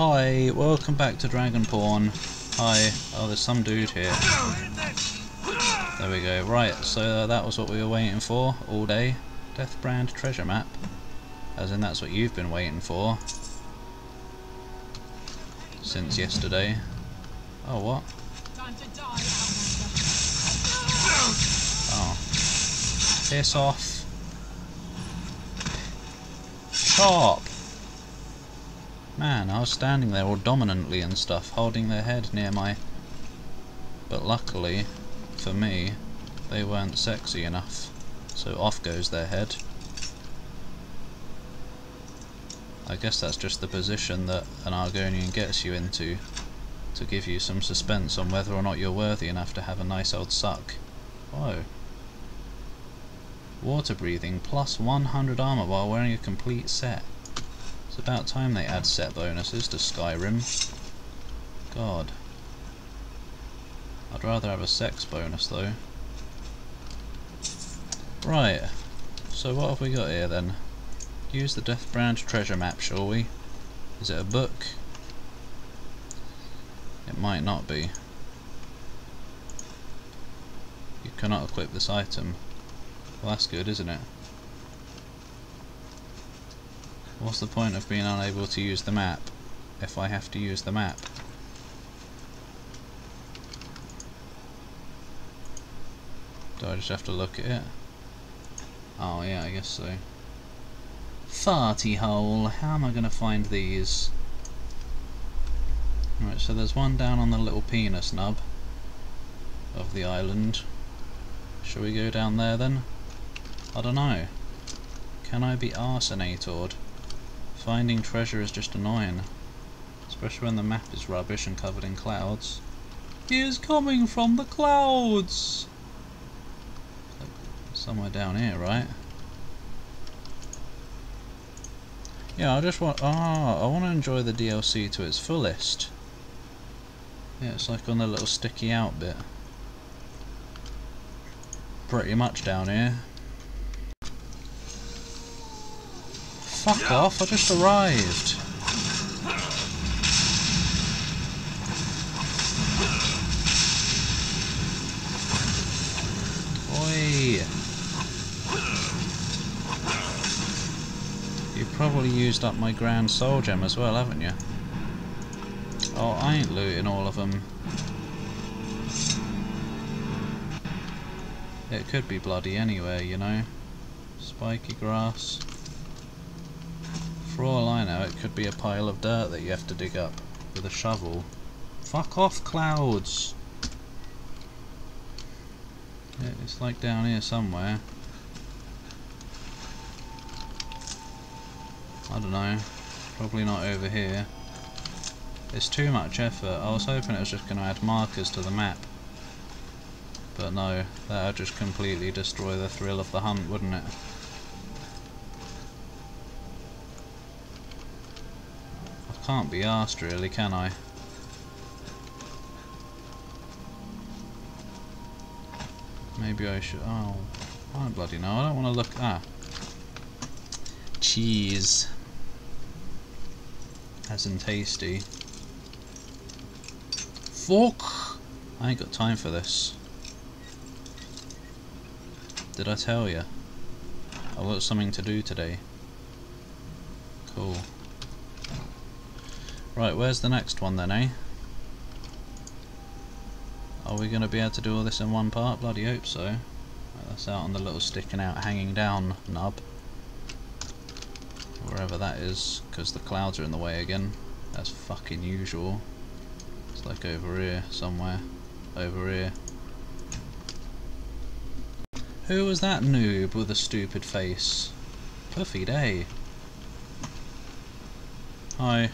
Hi, welcome back to Dragonborn. Hi. Oh, there's some dude here. There we go. Right, so that was what we were waiting for all day. Deathbrand treasure map. As in, that's what you've been waiting for. Since yesterday. Oh, what? Oh. Piss off. Chop! Man, I was standing there all dominantly and stuff, holding their head near my... But luckily, for me, they weren't sexy enough. So off goes their head. I guess that's just the position that an Argonian gets you into, to give you some suspense on whether or not you're worthy enough to have a nice old suck. Whoa. Water breathing plus 100 armor while wearing a complete set. It's about time they add set bonuses to Skyrim. God. I'd rather have a sex bonus though. Right, so what have we got here then? Use the Death Deathbrand treasure map, shall we? Is it a book? It might not be. You cannot equip this item. Well that's good, isn't it? What's the point of being unable to use the map if I have to use the map? Do I just have to look at it? Oh yeah, I guess so. Farty hole, how am I going to find these? Right, so there's one down on the little penis nub of the island. Shall we go down there then? I don't know. Can I be arsenated? Finding treasure is just annoying. Especially when the map is rubbish and covered in clouds. He is coming from the clouds! Somewhere down here, right? Yeah, I just want... Ah, I want to enjoy the DLC to its fullest. Yeah, it's like on the little sticky out bit. Pretty much down here. Fuck off, I just arrived. Oi! You've probably used up my grand soul gem as well, haven't you? Oh, I ain't looting all of them. It could be bloody anywhere, you know. Spiky grass. For all I know, it could be a pile of dirt that you have to dig up with a shovel. Fuck off, clouds! It's like down here somewhere. I don't know. Probably not over here. It's too much effort. I was hoping it was just going to add markers to the map. But no, that would just completely destroy the thrill of the hunt, wouldn't it? Can't be asked really, can I? Maybe I should... Oh, I bloody know. I don't want to look... Ah. Cheese. As in tasty. Fuck! I ain't got time for this. Did I tell you? I've got something to do today. Cool. Right, where's the next one then, eh? Are we going to be able to do all this in one part? Bloody hope so. That's out on the little sticking out, hanging down nub. Wherever that is, because the clouds are in the way again. That's fucking usual. It's like over here, somewhere. Over here. Who was that noob with a stupid face? Puffy day. Hi.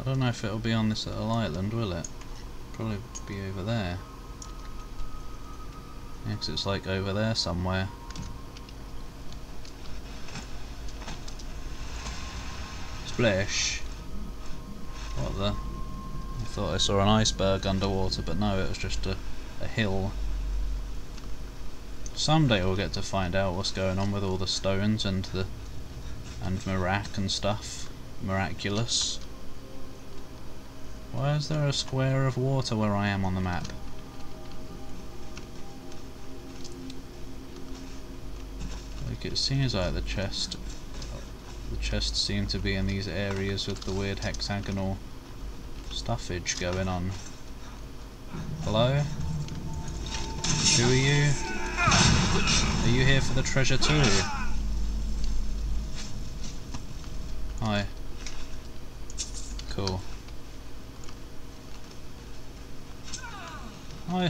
I don't know if it'll be on this little island, will it? Probably be over there. Yeah, cause it's like over there somewhere. Splish. What the? I thought I saw an iceberg underwater, but no, it was just a, a hill. Someday we'll get to find out what's going on with all the stones and the and Miraak and stuff. miraculous. Why is there a square of water where I am on the map? Like it seems like the chest the chests seem to be in these areas with the weird hexagonal stuffage going on. Hello? Who are you? Are you here for the treasure too? Hi. Cool.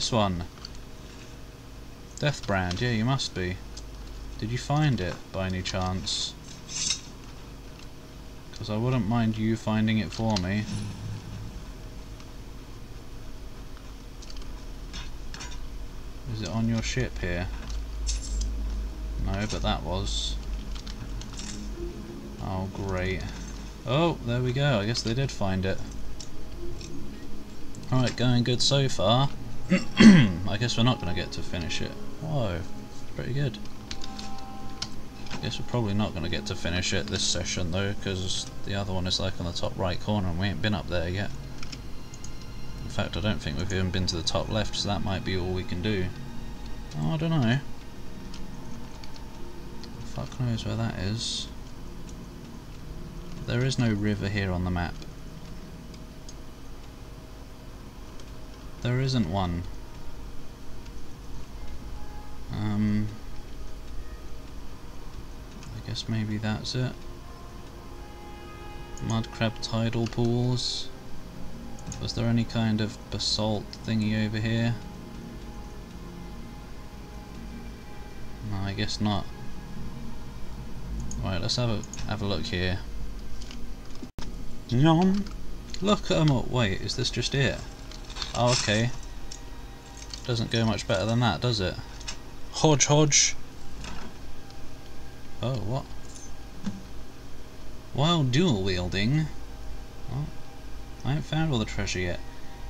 Nice one. Deathbrand, yeah you must be. Did you find it by any chance? Because I wouldn't mind you finding it for me. Is it on your ship here? No, but that was. Oh, great. Oh, there we go. I guess they did find it. Alright, going good so far. I guess we're not going to get to finish it. Oh, Whoa, pretty good. I guess we're probably not going to get to finish it this session though, because the other one is like on the top right corner and we ain't been up there yet. In fact, I don't think we've even been to the top left, so that might be all we can do. Oh, I don't know. Fuck knows where that is. There is no river here on the map. There isn't one. Um, I guess maybe that's it. Mud crab tidal pools. Was there any kind of basalt thingy over here? No, I guess not. Right, let's have a have a look here. Yum. Look at them. Wait, is this just it? Oh, okay. Doesn't go much better than that, does it? Hodge Hodge. Oh, what? While dual wielding. Oh, I haven't found all the treasure yet.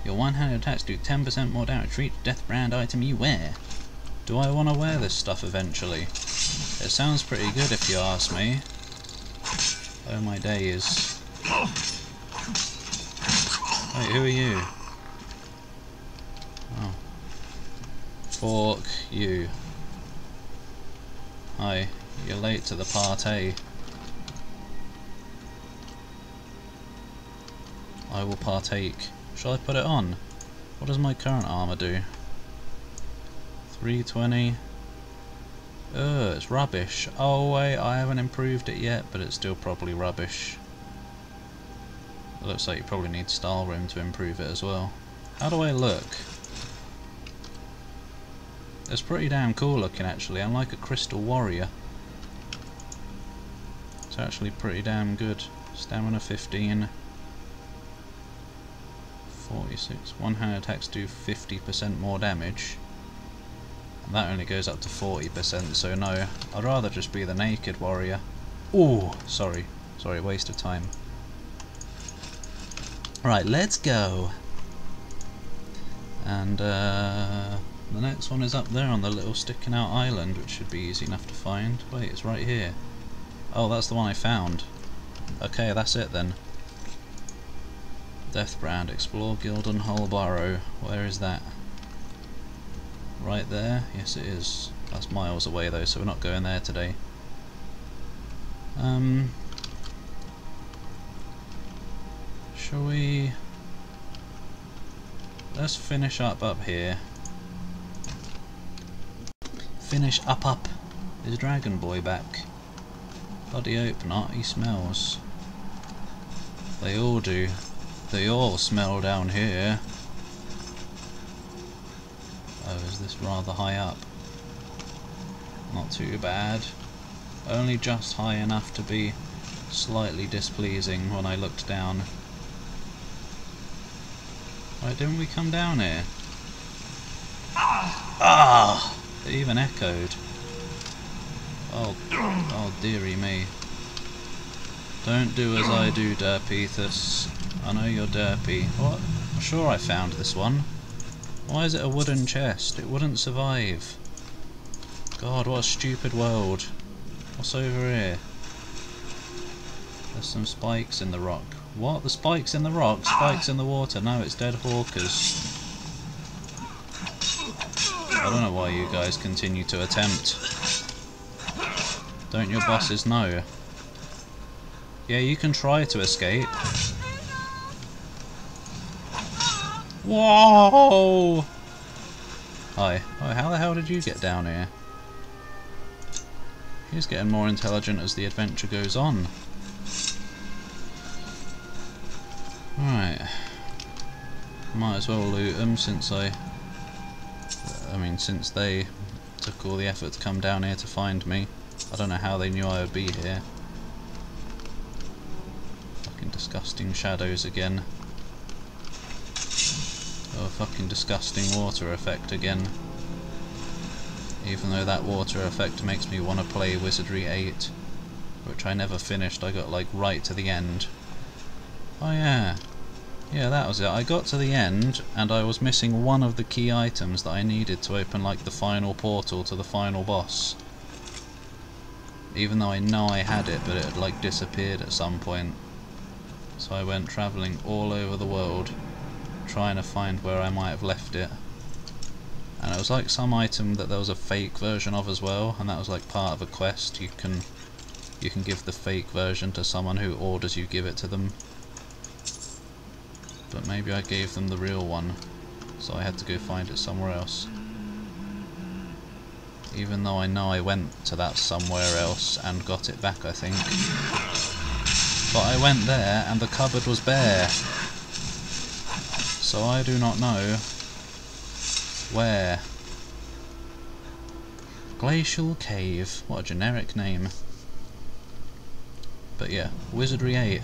Your one-handed attacks do 10% more damage for each Deathbrand item you wear. Do I want to wear this stuff eventually? It sounds pretty good if you ask me. Oh my days. Wait, who are you? Fork you. Hi, you're late to the party. I will partake. Shall I put it on? What does my current armour do? 320. Ugh, it's rubbish. Oh wait, I haven't improved it yet, but it's still probably rubbish. It looks like you probably need Stalhrim to improve it as well. How do I look? It's pretty damn cool looking actually, I'm like a crystal warrior. It's actually pretty damn good. Stamina 15. 46. One hand attacks do 50% more damage. And that only goes up to 40%, so no. I'd rather just be the naked warrior. Oh, sorry. Sorry, waste of time. Right, let's go. And uh, the next one is up there on the little sticking out island, which should be easy enough to find. Wait, it's right here. Oh, that's the one I found. Okay, that's it then. Deathbrand, explore Gyldenhul Barrow. Where is that? Right there? Yes it is. That's miles away though, so we're not going there today. Um, Shall we... Let's finish up up here. Finish up up. Is Dragon Boy back? Bloody hope not, he smells. They all do. They all smell down here. Oh, is this rather high up? Not too bad. Only just high enough to be slightly displeasing when I looked down. Why didn't we come down here? Ah! It even echoed. Oh, oh dearie me. Don't do as I do, Derpethus. I know you're derpy. What? I'm sure I found this one. Why is it a wooden chest? It wouldn't survive. God, what a stupid world. What's over here? There's some spikes in the rock. What? The spikes in the rock? Spikes in the water? No, it's dead hawkers. I don't know why you guys continue to attempt. Don't your bosses know? Yeah, you can try to escape. Whoa! Hi. Oh, how the hell did you get down here? He's getting more intelligent as the adventure goes on. Right. Might as well loot him since I... I mean, since they took all the effort to come down here to find me. I don't know how they knew I would be here. Fucking disgusting shadows again. Oh, fucking disgusting water effect again. Even though that water effect makes me want to play Wizardry 8. Which I never finished, I got like right to the end. Oh yeah. Yeah, that was it. I got to the end, and I was missing one of the key items that I needed to open like the final portal to the final boss. Even though I know I had it, but it had like disappeared at some point. So I went travelling all over the world, trying to find where I might have left it and it was like some item that there was a fake version of as well and that was like part of a quest you can you can give the fake version to someone who orders you give it to them but maybe I gave them the real one so I had to go find it somewhere else even though I know I went to that somewhere else and got it back I think but I went there and the cupboard was bare so I do not know where? Glacial Cave. What a generic name. But yeah, Wizardry 8.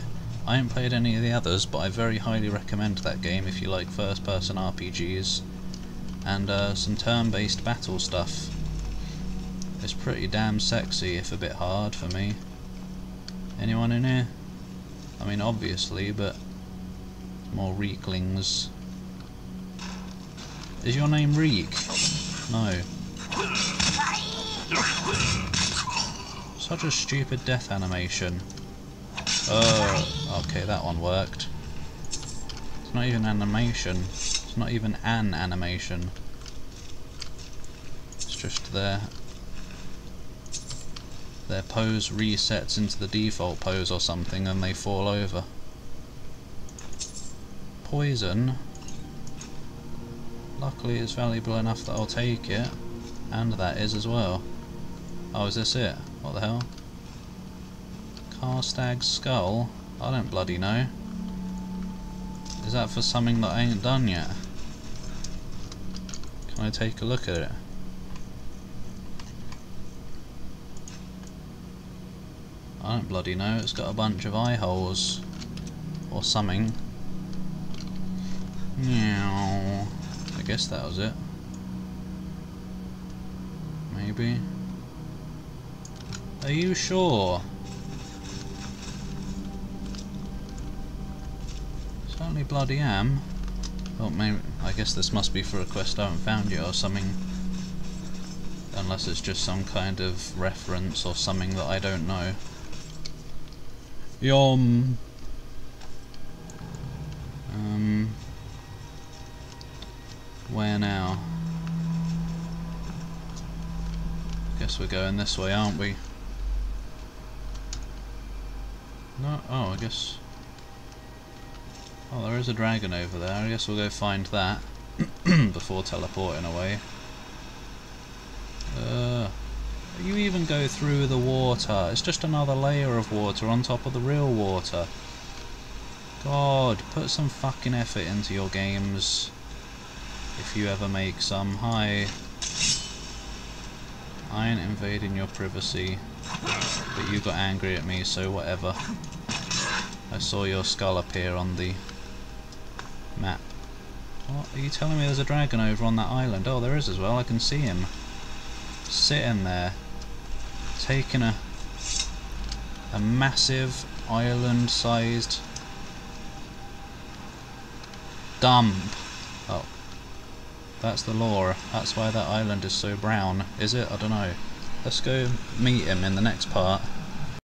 I haven't played any of the others, but I very highly recommend that game if you like first-person RPGs. And uh, some turn-based battle stuff. It's pretty damn sexy, if a bit hard for me. Anyone in here? I mean, obviously, but more Rieklings is your name Reek? No. Such a stupid death animation. Oh, okay, that one worked. It's not even animation. It's not even an animation. It's just their their pose resets into the default pose or something and they fall over. Poison? Luckily it's valuable enough that I'll take it. And that is as well. Oh, is this it? What the hell? Karstaag's skull? I don't bloody know. Is that for something that I ain't done yet? Can I take a look at it? I don't bloody know, it's got a bunch of eye holes. Or something. Meow I guess that was it. Maybe. Are you sure? Certainly bloody am. Oh, maybe, I guess this must be for a quest I haven't found yet or something. Unless it's just some kind of reference or something that I don't know. Yum. Um, where now? Guess we're going this way, aren't we? No, oh, I guess... Oh, there is a dragon over there. I guess we'll go find that before teleporting away. Uh, you even go through the water. It's just another layer of water on top of the real water. God, put some fucking effort into your games if you ever make some. Hi. I ain't invading your privacy, but you got angry at me, so whatever. I saw your skull appear on the map. What? Are you telling me there's a dragon over on that island? Oh, there is as well. I can see him. Sitting there. Taking a a massive island-sized dump Oh. that's the lore. That's why that island is so brown. Is it? I don't know. Let's go meet him in the next part.